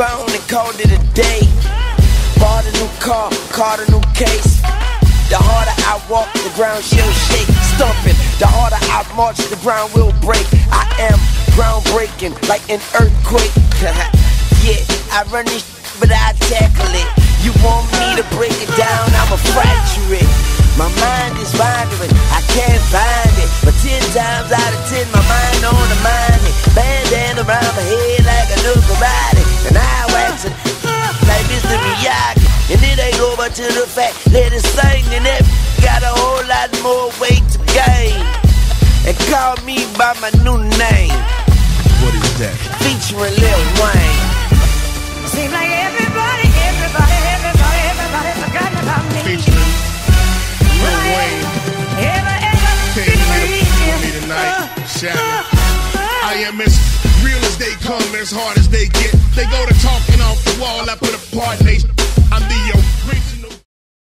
phone and called it a day. Bought a new car, caught a new case. The harder I walk, the ground she'll shake, stumping. The harder I march, the ground will break. I am groundbreaking, like an earthquake. yeah, I run this, but I tackle it. You want me to break it down? I'ma fracture it. My mind is wandering, I can't find it. But ten times out of ten, my mind on the money. It to the fact, let it sing. And that got a whole lot more weight to gain. And call me by my new name. What is that? Featuring Lil Wayne. Seem like everybody, everybody, everybody, everybody forgot about me. Featuring Lil Will I Wayne. Ever, ever Came be here free? for me tonight. Uh, Shout uh, uh. I am as real as they come, as hard as they get. They go to talking off the wall. I put a part in